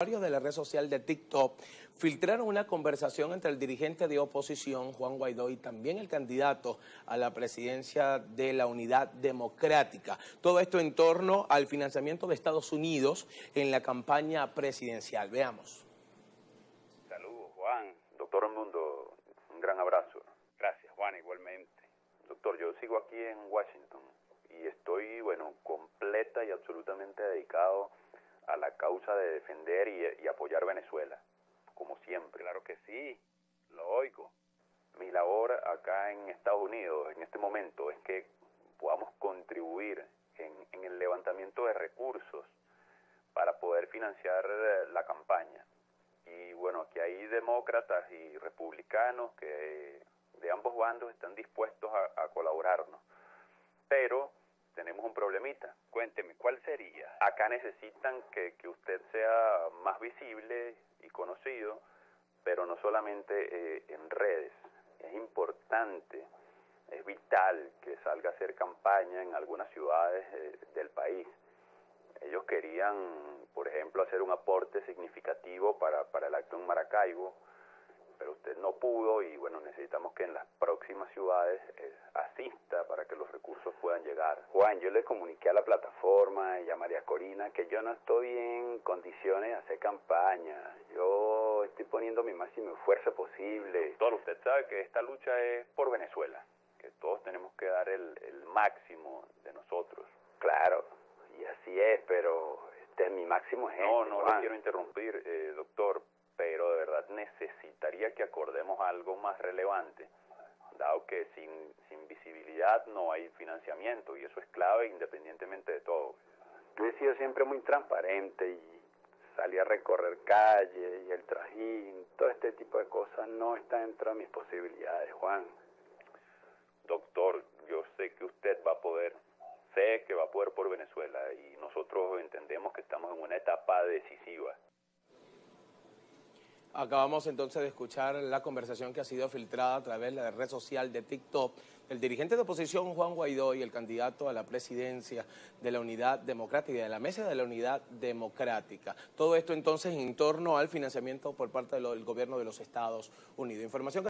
Varios de la red social de TikTok filtraron una conversación entre el dirigente de oposición, Juan Guaidó, y también el candidato a la presidencia de la Unidad Democrática. Todo esto en torno al financiamiento de Estados Unidos en la campaña presidencial. Veamos. Saludos, Juan. Doctor Mundo, un gran abrazo. Gracias, Juan, igualmente. Doctor, yo sigo aquí en Washington y estoy, bueno, completa y absolutamente dedicado a la causa de defender y, apoyar Venezuela, como siempre. Claro que sí, lo oigo. Mi labor acá en Estados Unidos en este momento es que podamos contribuir en, el levantamiento de recursos para poder financiar eh, la campaña. Y bueno, aquí hay demócratas y republicanos que de ambos bandos están dispuestos a colaborarnos. Pero tenemos un problemita. Cuénteme, ¿cuál sería? Acá necesitan que, que usted sea más visible y conocido, pero no solamente eh, en redes. Es importante, es vital que salga a hacer campaña en algunas ciudades eh, del país. Ellos querían, por ejemplo, hacer un aporte significativo para, para el acto en Maracaibo, no pudo y bueno, necesitamos que en las próximas ciudades eh, asista para que los recursos puedan llegar. Juan, yo le comuniqué a la plataforma y a María Corina que yo no estoy en condiciones de hacer campaña. Yo estoy poniendo mi máximo esfuerzo posible. Todo usted sabe que esta lucha es por Venezuela, que todos tenemos que dar el, el máximo de nosotros. Claro, y así es, pero este es mi máximo ejemplo. No, no lo quiero interrumpir, eh, doctor, pero de verdad necesitaría que acordemos algo más relevante, dado que sin, sin visibilidad no hay financiamiento y eso es clave independientemente de todo. He sido siempre muy transparente y salí a recorrer calles y el trajín, todo este tipo de cosas no está dentro de mis posibilidades, Juan. Doctor, yo sé que usted va a poder, sé que va a poder por Venezuela y nosotros entendemos que estamos en una etapa decisiva. Acabamos entonces de escuchar la conversación que ha sido filtrada a través de la red social de TikTok del dirigente de oposición Juan Guaidó y el candidato a la presidencia de la Unidad Democrática de la Mesa de la Unidad Democrática. Todo esto entonces en torno al financiamiento por parte del gobierno de los Estados Unidos. Información Muy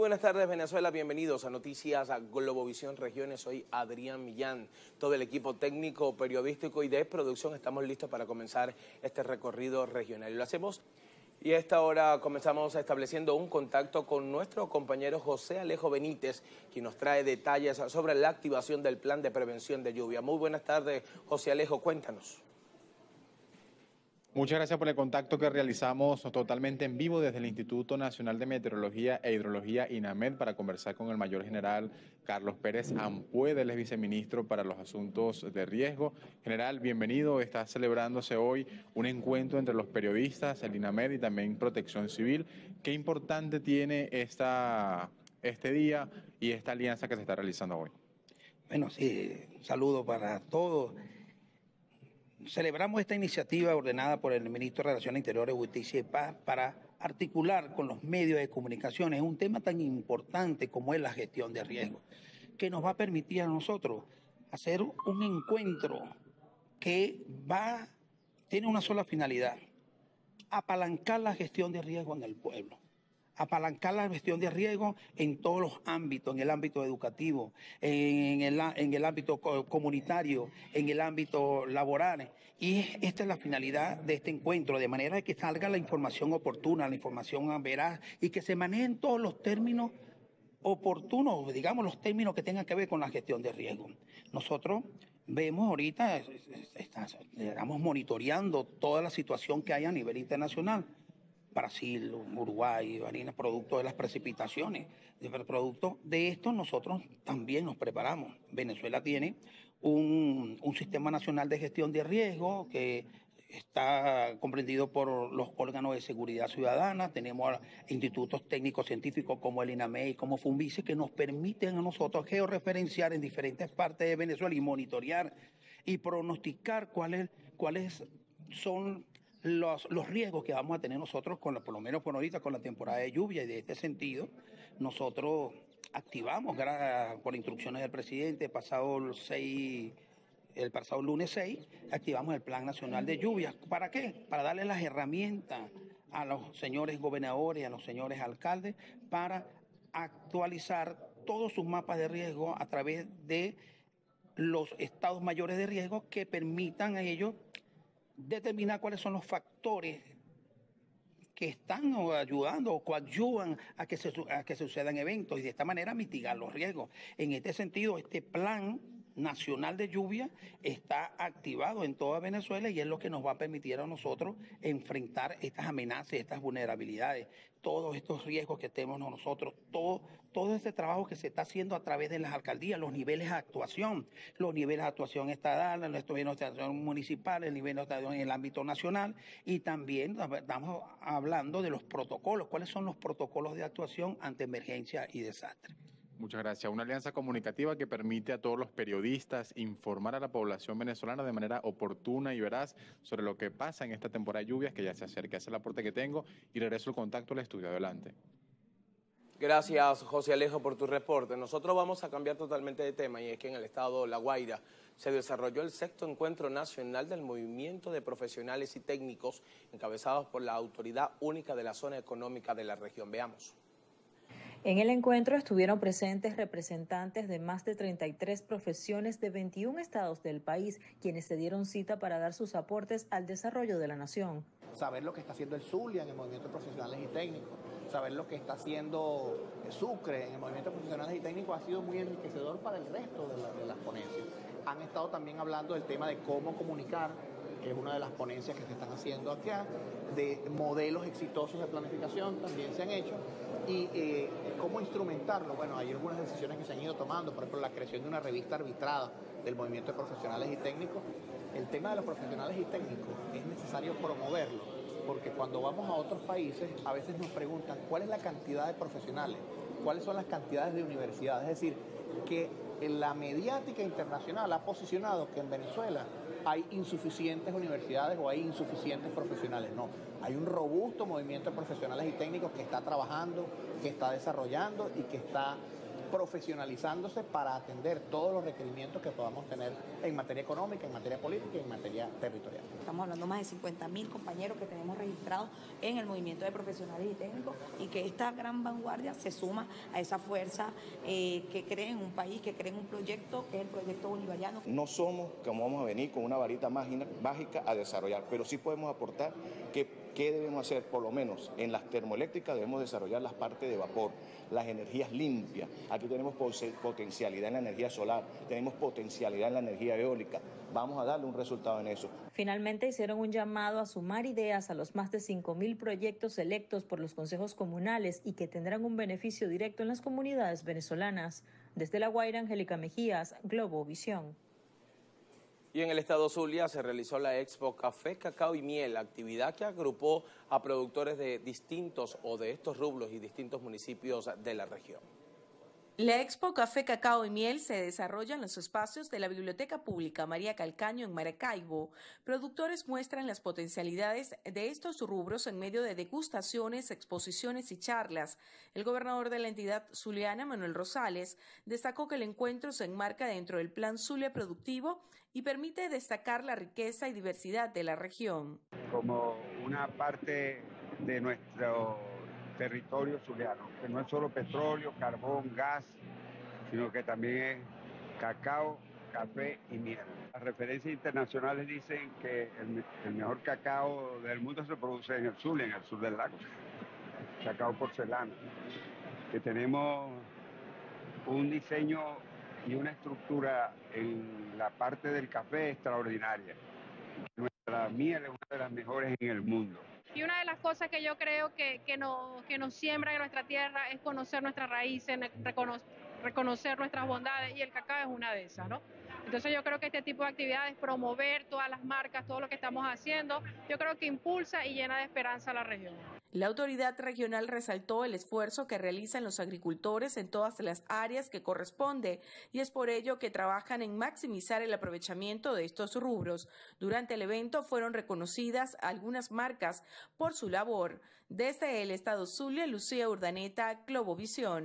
buenas tardes Venezuela, bienvenidos a Noticias a Globovisión Regiones. Soy Adrián Millán, todo el equipo técnico, periodístico y de producción estamos listos para comenzar este recorrido regional. Lo hacemos y a esta hora comenzamos estableciendo un contacto con nuestro compañero José Alejo Benítez, quien nos trae detalles sobre la activación del plan de prevención de lluvia. Muy buenas tardes, José Alejo, cuéntanos. Muchas gracias por el contacto que realizamos totalmente en vivo desde el Instituto Nacional de Meteorología e Hidrología INAMED para conversar con el mayor general Carlos Pérez Ampuede, él es viceministro para los asuntos de riesgo. General, bienvenido. Está celebrándose hoy un encuentro entre los periodistas, el INAMED y también Protección Civil. ¿Qué importante tiene esta, este día y esta alianza que se está realizando hoy? Bueno, sí, un saludo para todos celebramos esta iniciativa ordenada por el ministro de Relaciones Interiores, Justicia y Paz para articular con los medios de comunicación en un tema tan importante como es la gestión de riesgos, que nos va a permitir a nosotros hacer un encuentro que va, tiene una sola finalidad, apalancar la gestión de riesgo en el pueblo apalancar la gestión de riesgo en todos los ámbitos, en el ámbito educativo, en el, en el ámbito comunitario, en el ámbito laboral. Y esta es la finalidad de este encuentro, de manera que salga la información oportuna, la información veraz y que se manejen todos los términos oportunos, digamos los términos que tengan que ver con la gestión de riesgo. Nosotros vemos ahorita, estamos monitoreando toda la situación que hay a nivel internacional Brasil, Uruguay, harina, producto de las precipitaciones. Producto de esto nosotros también nos preparamos. Venezuela tiene un, sistema nacional de gestión de riesgo que está comprendido por los órganos de seguridad ciudadana, tenemos institutos técnicos científicos como el INAME y como FUNVICE que nos permiten a nosotros georreferenciar en diferentes partes de Venezuela y monitorear y pronosticar cuáles, cuáles son los, los riesgos que vamos a tener nosotros, con la, por lo menos por ahorita, con la temporada de lluvia y de este sentido, nosotros activamos, por instrucciones del presidente, pasado el 6 el pasado lunes 6, activamos el Plan Nacional de Lluvias. ¿Para qué? Para darle las herramientas a los señores gobernadores a los señores alcaldes para actualizar todos sus mapas de riesgo a través de los estados mayores de riesgo que permitan a ellos determinar cuáles son los factores que están ayudando o coadyuvan a que, se, a que sucedan eventos y de esta manera mitigar los riesgos. En este sentido, este plan nacional de lluvia está activado en toda Venezuela y es lo que nos va a permitir a nosotros enfrentar estas amenazas, estas vulnerabilidades, todos estos riesgos que tenemos nosotros, todo, todo este trabajo que se está haciendo a través de las alcaldías, los niveles de actuación, los niveles de actuación estatal, los niveles de actuación municipal, el nivel de actuación en el ámbito nacional y también estamos hablando de los protocolos, cuáles son los protocolos de actuación ante emergencia y desastre. Muchas gracias. Una alianza comunicativa que permite a todos los periodistas informar a la población venezolana de manera oportuna y veraz sobre lo que pasa en esta temporada de lluvias que ya se acerca. Ese es el aporte que tengo y regreso el contacto al estudio. Adelante. Gracias, José Alejo, por tu reporte. Nosotros vamos a cambiar totalmente de tema y es que en el estado La Guaira se desarrolló el sexto encuentro nacional del movimiento de profesionales y técnicos encabezados por la Autoridad Única de la Zona Económica de la región. Veamos. En el encuentro estuvieron presentes representantes de más de 33 profesiones de 21 estados del país, quienes se dieron cita para dar sus aportes al desarrollo de la nación. Saber lo que está haciendo el Zulia en el movimiento de profesionales y técnicos, saber lo que está haciendo Sucre en el movimiento de profesionales y técnicos ha sido muy enriquecedor para el resto de, de las ponencias. Han estado también hablando del tema de cómo comunicar que es una de las ponencias que se están haciendo acá, de modelos exitosos de planificación también se han hecho, y eh, cómo instrumentarlo. Bueno, hay algunas decisiones que se han ido tomando, por ejemplo, la creación de una revista arbitrada del movimiento de profesionales y técnicos. El tema de los profesionales y técnicos es necesario promoverlo, porque cuando vamos a otros países a veces nos preguntan cuál es la cantidad de profesionales, cuáles son las cantidades de universidades. Es decir, que la mediática internacional ha posicionado que en Venezuela hay insuficientes universidades o hay insuficientes profesionales. No, hay un robusto movimiento de profesionales y técnicos que está trabajando, que está desarrollando y que está profesionalizándose para atender todos los requerimientos que podamos tener en materia económica, en materia política y en materia territorial. Estamos hablando más de 50 mil compañeros que tenemos registrados en el movimiento de profesionales y técnicos y que esta gran vanguardia se suma a esa fuerza eh, que cree en un país, que cree en un proyecto, que es el proyecto bolivariano. No somos como vamos a venir con una varita mágica a desarrollar, pero sí podemos aportar que ¿Qué debemos hacer? Por lo menos en las termoeléctricas debemos desarrollar las partes de vapor, las energías limpias. Aquí tenemos potencialidad en la energía solar, tenemos potencialidad en la energía eólica. Vamos a darle un resultado en eso. Finalmente hicieron un llamado a sumar ideas a los más de 5.000 proyectos electos por los consejos comunales y que tendrán un beneficio directo en las comunidades venezolanas. Desde La Guaira, Angélica Mejías, Globo Visión. Y en el estado Zulia se realizó la Expo Café, Cacao y Miel, actividad que agrupó a productores de distintos o de estos rublos y distintos municipios de la región. La Expo Café, Cacao y Miel se desarrolla en los espacios de la Biblioteca Pública María Calcaño en Maracaibo. Productores muestran las potencialidades de estos rubros en medio de degustaciones, exposiciones y charlas. El gobernador de la entidad zuliana, Manuel Rosales, destacó que el encuentro se enmarca dentro del Plan Zulia Productivo y permite destacar la riqueza y diversidad de la región. Como una parte de nuestro territorio zuliano, que no es solo petróleo, carbón, gas, sino que también es cacao, café y miel. Las referencias internacionales dicen que el, mejor cacao del mundo se produce en el sur, en el sur del lago, cacao porcelana, que tenemos un diseño y una estructura en la parte del café extraordinaria. Nuestra miel es una de las mejores en el mundo. Y una de las cosas que yo creo que, que, nos, que nos siembra en nuestra tierra es conocer nuestras raíces, reconocer, nuestras bondades y el cacao es una de esas, ¿no? Entonces yo creo que este tipo de actividades, promover todas las marcas, todo lo que estamos haciendo, yo creo que impulsa y llena de esperanza a la región. La autoridad regional resaltó el esfuerzo que realizan los agricultores en todas las áreas que corresponde y es por ello que trabajan en maximizar el aprovechamiento de estos rubros. Durante el evento fueron reconocidas algunas marcas por su labor. Desde el estado Zulia, Lucía Urdaneta, Globovisión.